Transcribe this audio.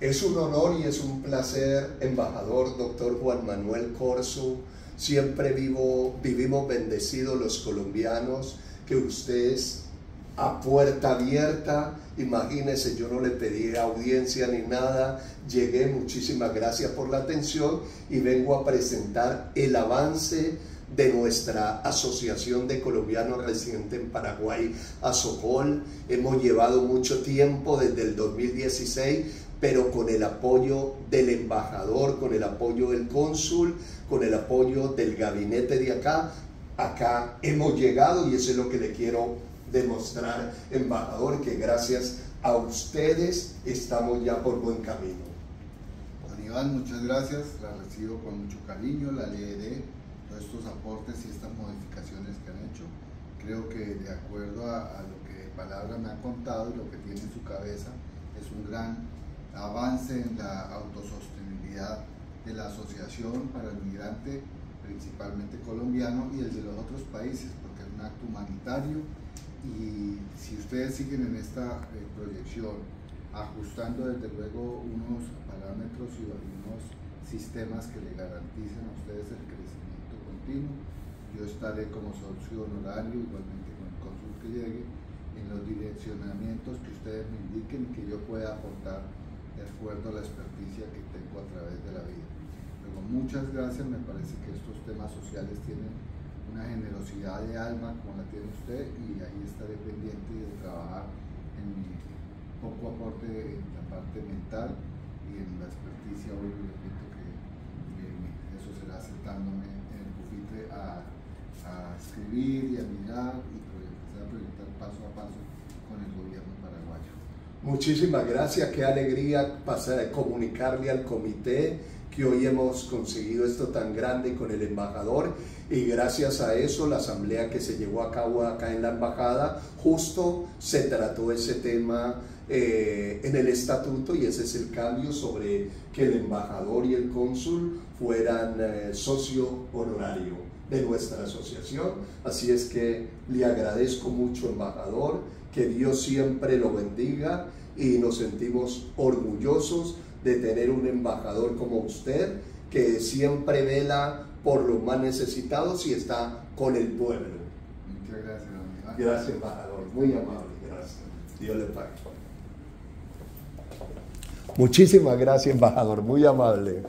Es un honor y es un placer, embajador doctor Juan Manuel Corso. Siempre vivo, vivimos bendecidos los colombianos, que ustedes a puerta abierta, imagínense, yo no le pedí audiencia ni nada, llegué, muchísimas gracias por la atención y vengo a presentar el avance de nuestra Asociación de Colombianos Residentes en Paraguay, ASOCOL. Hemos llevado mucho tiempo, desde el 2016, pero con el apoyo del embajador, con el apoyo del cónsul, con el apoyo del gabinete de acá, acá hemos llegado y eso es lo que le quiero demostrar, embajador, que gracias a ustedes estamos ya por buen camino. Aníbal, muchas gracias, la recibo con mucho cariño, la leeré, todos estos aportes y estas modificaciones que han hecho. Creo que de acuerdo a, a lo que Palabra me ha contado y lo que tiene en su cabeza, es un gran avance en la autosostenibilidad de la asociación para el migrante, principalmente colombiano, y el de los otros países, porque es un acto humanitario. Y si ustedes siguen en esta eh, proyección, ajustando desde luego unos parámetros y unos sistemas que le garanticen a ustedes el crecimiento continuo, yo estaré como socio honorario, igualmente con el consul que llegue, en los direccionamientos que ustedes me indiquen y que yo pueda aportar de acuerdo a la experticia que tengo a través de la vida. Luego, muchas gracias, me parece que estos temas sociales tienen una generosidad de alma como la tiene usted y ahí estaré pendiente de trabajar en mi poco aporte en la parte mental y en la experticia hoy repito que eso será sentándome en el pupitre a, a escribir y a mirar y empezar a proyectar paso a paso con el gobierno paraguayo. Muchísimas gracias, qué alegría pasar a comunicarle al comité que hoy hemos conseguido esto tan grande con el embajador y gracias a eso la asamblea que se llevó a cabo acá en la embajada justo se trató ese tema eh, en el estatuto y ese es el cambio sobre que el embajador y el cónsul fueran eh, socio honorario de nuestra asociación. Así es que le agradezco mucho, embajador, que Dios siempre lo bendiga y nos sentimos orgullosos de tener un embajador como usted que siempre vela por los más necesitados y está con el pueblo. Muchas gracias, amiga. Gracias, embajador. Muy amable. Gracias. Dios le pague. Muchísimas gracias, embajador. Muy amable.